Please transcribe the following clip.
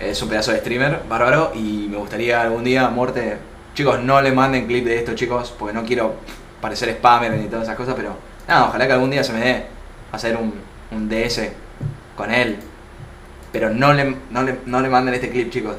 Es un pedazo de streamer, bárbaro, y me gustaría algún día, muerte. Chicos, no le manden clip de esto, chicos, porque no quiero parecer spammer ni todas esas cosas, pero. No, ojalá que algún día se me dé hacer un, un DS con él. Pero no le, no, le, no le manden este clip, chicos.